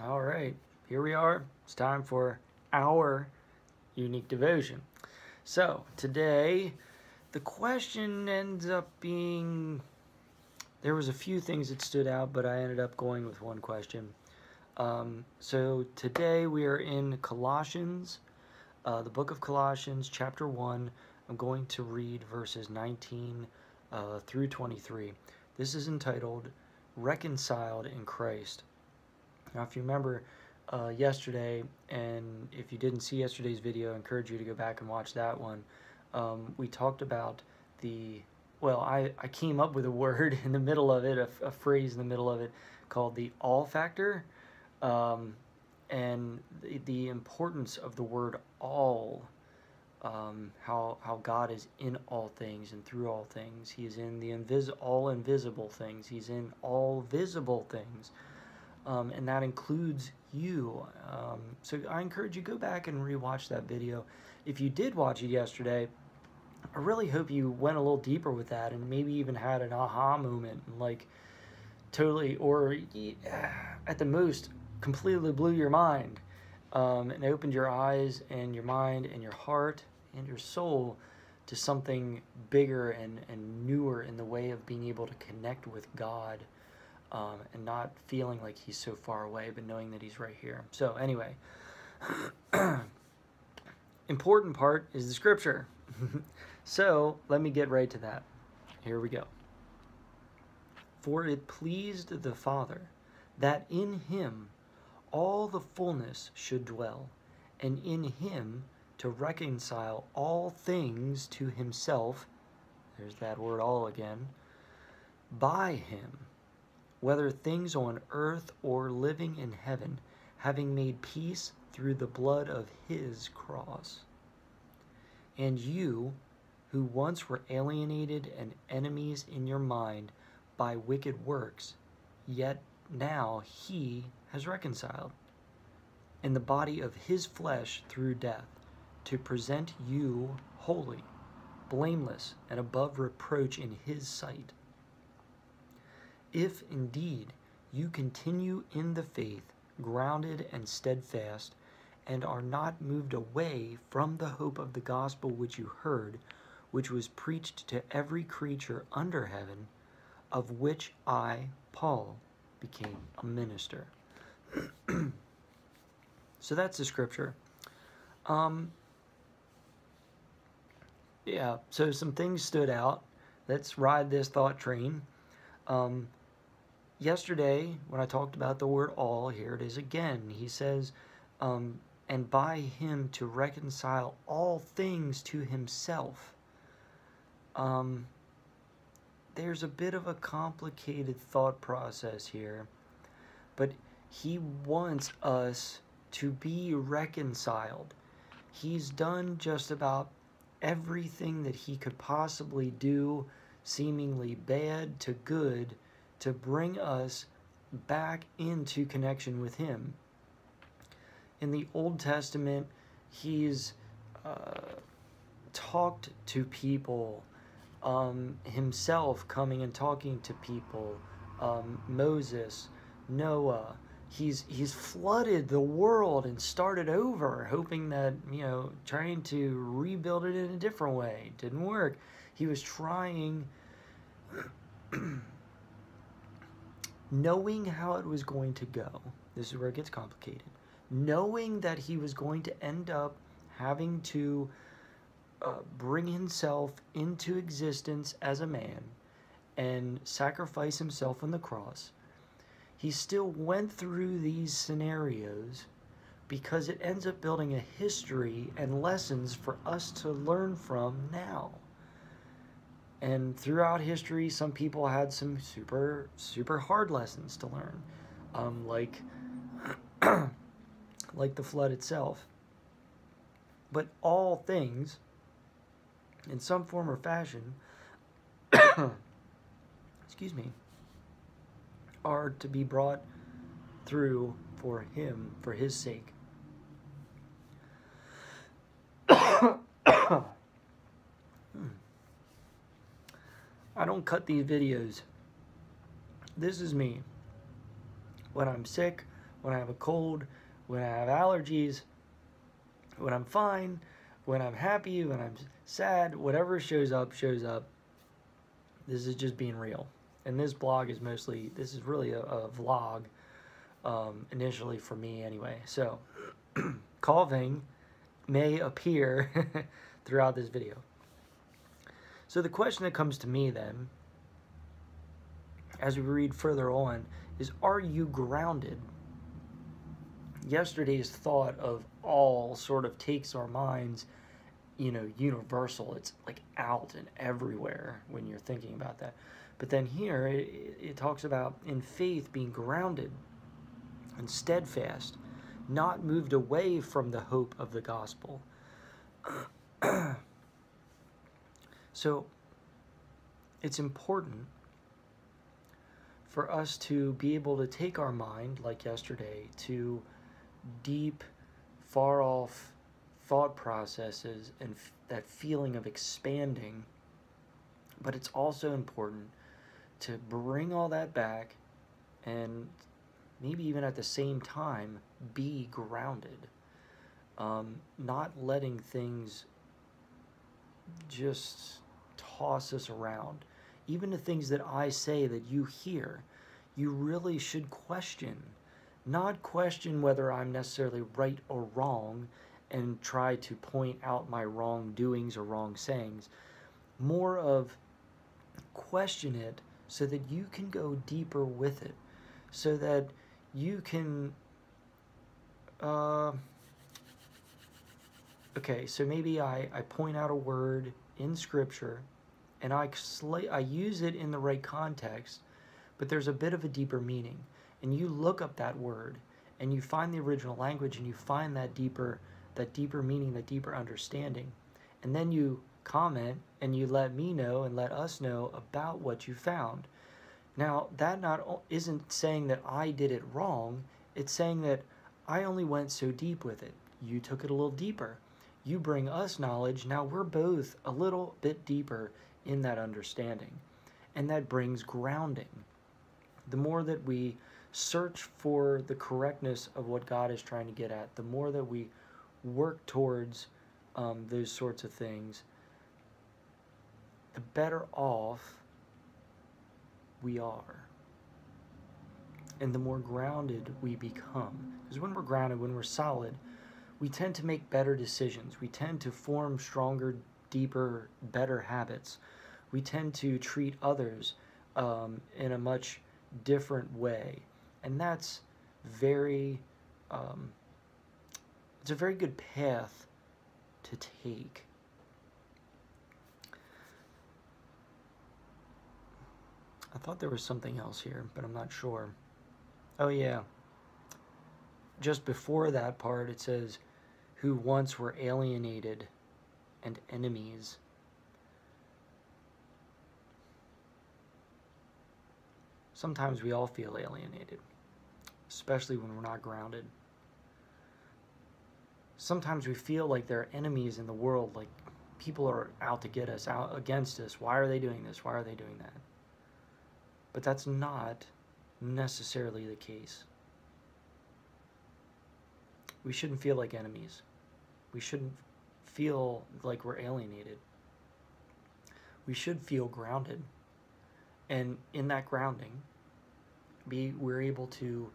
All right, here we are. It's time for our unique devotion. So, today, the question ends up being there was a few things that stood out, but I ended up going with one question. Um, so, today we are in Colossians, uh, the book of Colossians, chapter 1. I'm going to read verses 19 uh, through 23. This is entitled Reconciled in Christ. Now, if you remember uh, yesterday, and if you didn't see yesterday's video, I encourage you to go back and watch that one. Um, we talked about the, well, I, I came up with a word in the middle of it, a, a phrase in the middle of it called the all factor, um, and the, the, importance of the word all. Um, how how God is in all things and through all things. He is in the invis all invisible things. He's in all visible things um, and that includes you. Um, so I encourage you go back and rewatch that video. If you did watch it yesterday, I really hope you went a little deeper with that and maybe even had an aha moment and like totally or at the most completely blew your mind um, and opened your eyes and your mind and your heart and your soul to something bigger and, and newer in the way of being able to connect with God um, and not feeling like he's so far away, but knowing that he's right here. So, anyway, important part is the scripture. so, let me get right to that. Here we go. For it pleased the Father that in him all the fullness should dwell, and in him to reconcile all things to himself. There's that word all again. By him whether things on earth or living in heaven, having made peace through the blood of his cross. And you, who once were alienated and enemies in your mind by wicked works, yet now he has reconciled in the body of his flesh through death, to present you holy, blameless, and above reproach in his sight if indeed you continue in the faith, grounded and steadfast, and are not moved away from the hope of the gospel which you heard, which was preached to every creature under heaven, of which I, Paul, became a minister. so that's the scripture. Um, yeah, so some things stood out. Let's ride this thought train. Um, yesterday, when I talked about the word all, here it is again. He says, um, and by him to reconcile all things to himself. Um, there's a bit of a complicated thought process here, but he wants us to be reconciled. He's done just about everything that he could possibly do, seemingly bad to good to bring us back into connection with Him. In the Old Testament, He's uh, talked to people, um, Himself coming and talking to people, um, Moses, Noah. He's he's flooded the world and started over, hoping that you know, trying to rebuild it in a different way. Didn't work. He was trying knowing how it was going to go, this is where it gets complicated, knowing that he was going to end up having to uh, bring himself into existence as a man and sacrifice himself on the cross, he still went through these scenarios because it ends up building a history and lessons for us to learn from now. And throughout history, some people had some super, super hard lessons to learn, um, like, like the flood itself. But all things, in some form or fashion, excuse me, are to be brought through for him, for his sake. I don't cut these videos. This is me. When I'm sick, when I have a cold, when I have allergies, when I'm fine, when I'm happy, when I'm sad, whatever shows up, shows up. This is just being real. And this blog is mostly, this is really a, a vlog um, initially for me anyway. So, coughing may appear throughout this video. So the question that comes to me then, as we read further on, is are you grounded? Yesterday's thought of all sort of takes our minds, you know, universal. It's like out and everywhere when you're thinking about that. But then here it, it talks about in faith being grounded and steadfast, not moved away from the hope of the gospel. so it's important for us to be able to take our mind, like yesterday, to deep, far off thought processes and that feeling of expanding. But it's also important to bring all that back and maybe even at the same time be grounded. Um, not letting things just toss around. Even the things that I say that you hear, you really should question. Not question whether I'm necessarily right or wrong and try to point out my wrongdoings or wrong sayings. More of question it so that you can go deeper with it. So that you can uh, okay so maybe I, I point out a word in scripture and I, I use it in the right context but there's a bit of a deeper meaning and you look up that word and you find the original language and you find that deeper that deeper meaning that deeper understanding and then you comment and you let me know and let us know about what you found now, that not isn't saying that I did it wrong. It's saying that I only went so deep with it. You took it a little deeper. You bring us knowledge. Now we're both a little bit deeper in that understanding. And that brings grounding. The more that we search for the correctness of what God is trying to get at, the more that we work towards um, those sorts of things, the better off we are. And the more grounded we become. Because when we're grounded, when we're solid, we tend to make better decisions. We tend to form stronger, deeper, better habits. We tend to treat others um, in a much different way. And that's very, um, it's a very good path to take. I thought there was something else here, but I'm not sure. Oh, yeah. Just before that part, it says, who once were alienated and enemies. Sometimes we all feel alienated, especially when we're not grounded. Sometimes we feel like there are enemies in the world, like people are out to get us, out against us. Why are they doing this? Why are they doing that? But that's not necessarily the case. We shouldn't feel like enemies. We shouldn't feel like we're alienated. We should feel grounded. And in that grounding, be we're able to